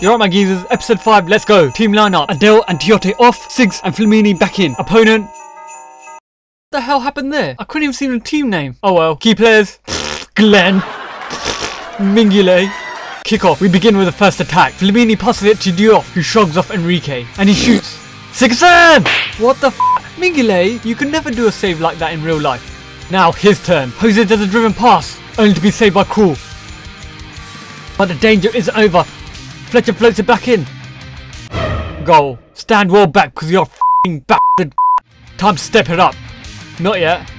You're right, my geezers. Episode 5, let's go. Team lineup. Adele and Tiote off. Sigs and Flamini back in. Opponent. What the hell happened there? I couldn't even see the team name. Oh well. Key players. Glenn. Mingile. Kick off. We begin with the first attack. Flamini passes it to Diop, who shrugs off Enrique. And he shoots. Sigerson! What the f? Mingile, you can never do a save like that in real life. Now, his turn. Jose does a driven pass, only to be saved by Krul. But the danger isn't over. Fletcher floats it back in. Goal. Stand well back because you're f***ing bastard. Time to step it up. Not yet.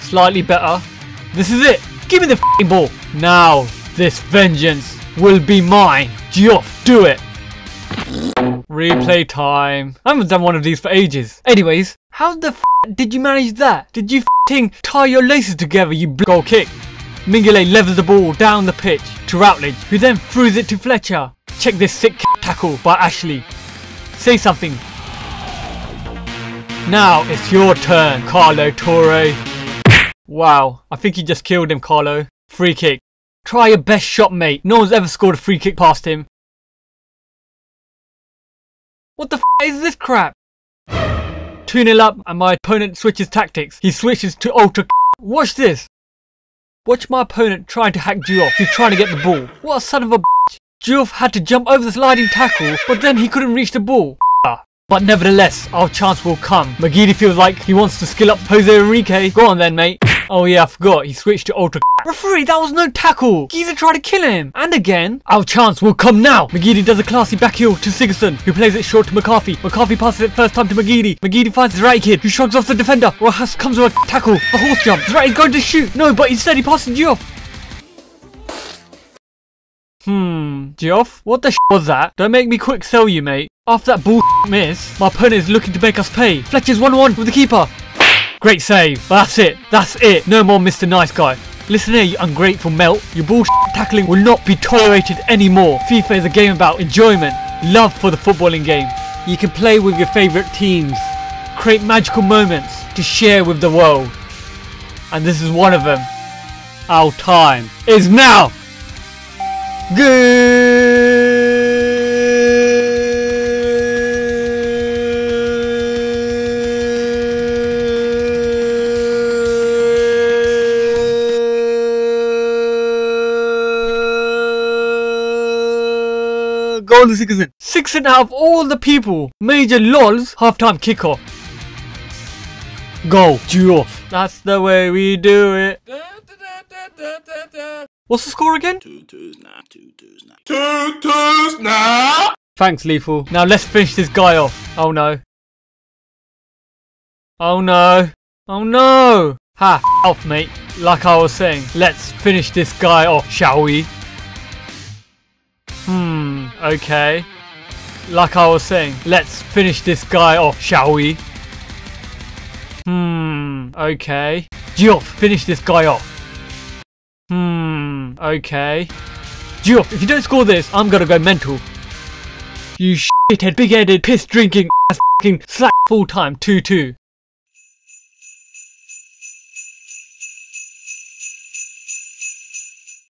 Slightly better. This is it. Give me the f***ing ball. Now, this vengeance will be mine. Geoff, do it. Replay time. I haven't done one of these for ages. Anyways, how the f did you manage that? Did you f***ing tie your laces together, you goal kick? Mingele levels the ball down the pitch to Routledge, who then throws it to Fletcher. Check this sick tackle by Ashley. Say something. Now it's your turn, Carlo Torre. Wow, I think you just killed him, Carlo. Free kick. Try your best shot, mate. No one's ever scored a free kick past him. What the f is this crap? 2-0 up and my opponent switches tactics. He switches to ultra Watch this. Watch my opponent trying to hack Geoff. He's trying to get the ball. What a son of a bitch. Geoff had to jump over the sliding tackle, but then he couldn't reach the ball. But nevertheless, our chance will come. McGeady feels like he wants to skill up Jose Enrique. Go on then, mate. Oh yeah, I forgot. He switched to ultra. Referee, that was no tackle. Geezer tried to kill him. And again. Our chance will come now. McGeady does a classy back heel to Sigerson, who plays it short to McCarthy. McCarthy passes it first time to McGeady. McGeady finds his right kid, who shrugs off the defender. Rojas comes with a tackle. A horse jump. Right, he's going to shoot. No, but instead he passes Geoff. Hmm, Geoff, what the was that? Don't make me quick sell you, mate. After that bull miss, my opponent is looking to make us pay. Fletcher's 1-1 with the keeper. Great save. But that's it. That's it. No more Mr. Nice Guy. Listen here, you ungrateful melt. Your bullshit tackling will not be tolerated anymore. FIFA is a game about enjoyment, love for the footballing game. You can play with your favourite teams, create magical moments to share with the world. And this is one of them. Our time is now! Goal to Sigerson. Sigerson out of all the people. Major lols. Halftime kickoff. Goal. Geoff. That's the way we do it. What's the score again? Two twos now, two twos now. Two twos now! Thanks, Lethal. Now let's finish this guy off. Oh no. Oh no. Oh no! Ha, off mate. Like I was saying, let's finish this guy off, shall we? Hmm, okay. Like I was saying, let's finish this guy off, shall we? Hmm, okay. Geoff, finish this guy off. Hmm, okay. Geoff, if you don't score this, I'm gonna go mental. You shithead, big-headed, piss-drinking, ass fucking slack full-time 2-2.